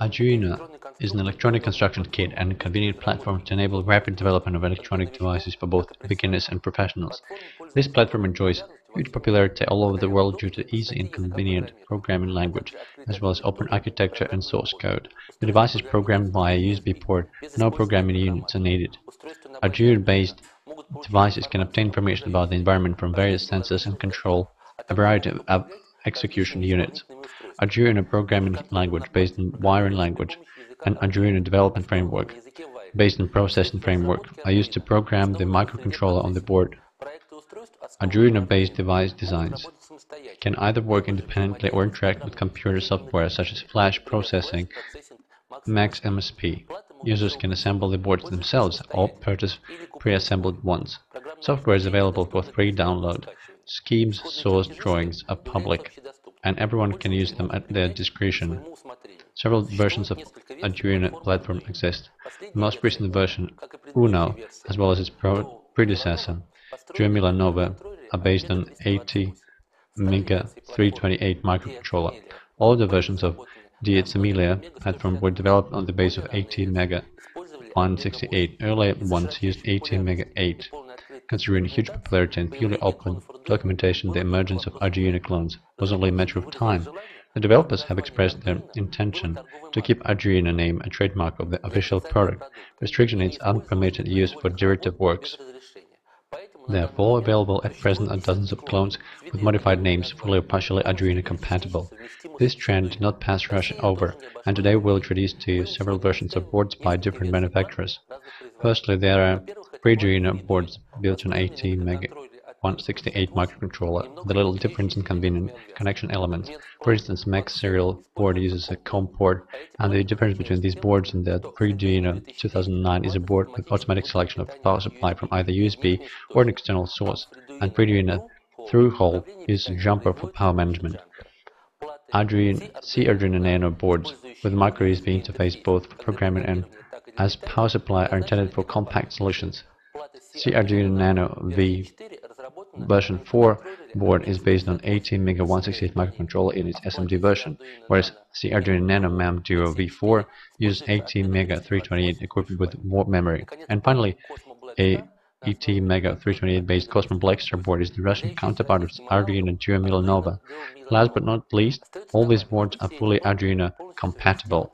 Arduino is an electronic construction kit and a convenient platform to enable rapid development of electronic devices for both beginners and professionals. This platform enjoys huge popularity all over the world due to easy and convenient programming language, as well as open architecture and source code. The device is programmed via USB port, no programming units are needed. Arduino-based devices can obtain information about the environment from various sensors and control a variety of execution units. Arduino programming language based on wiring language and Arduino development framework based on processing framework are used to program the microcontroller on the board. Arduino-based device designs can either work independently or interact with computer software such as flash processing, Max MSP. Users can assemble the boards themselves or purchase pre-assembled ones. Software is available for free download. Schemes, source drawings are public and everyone can use them at their discretion. Several versions of Arduino platform exist. The most recent version, Uno, as well as its predecessor, Duemilanove, are based on ATmega 328 microcontroller. All the versions of Diecimilia platform were developed on the base of ATmega 168. Earlier ones used ATmega 8. Considering huge popularity and purely open documentation, the emergence of Arduino clones was only a matter of time. The developers have expressed their intention to keep Arduino name a trademark of the official product, restricting its unpermitted use for derivative works. Therefore, available at present are dozens of clones with modified names fully or partially Arduino compatible. This trend did not pass Russia over, and today we'll introduce to you several versions of boards by different manufacturers. Firstly, there are pre-Arduino boards built on ATmega 168 microcontroller, the little difference in convenient connection elements. For instance, Max serial board uses a COM port, and the difference between these boards and the Arduino 2009 is a board with automatic selection of power supply from either USB or an external source, and Arduino through-hole uses a jumper for power management. Arduino, C Arduino Nano boards with micro USB interface both for programming and as power supply are intended for compact solutions. C Arduino Nano V version 4 board is based on ATmega 168 microcontroller in its SMD version, whereas the Arduino Nano MEM Duo V4 uses ATmega 328 equipped with more memory. And finally, a ATmega 328 based Cosmo Blackstar board is the Russian counterpart of Arduino Duemilanove. Last but not least, all these boards are fully Arduino compatible.